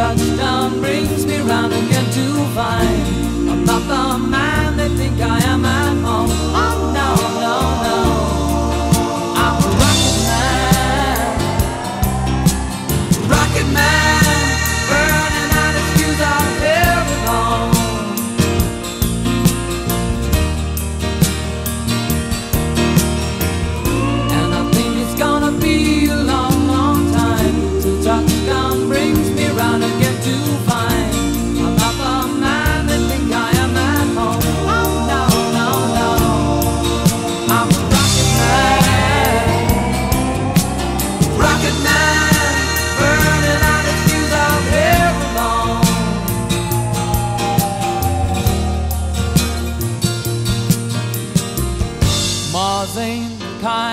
touchdown brings me round again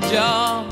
job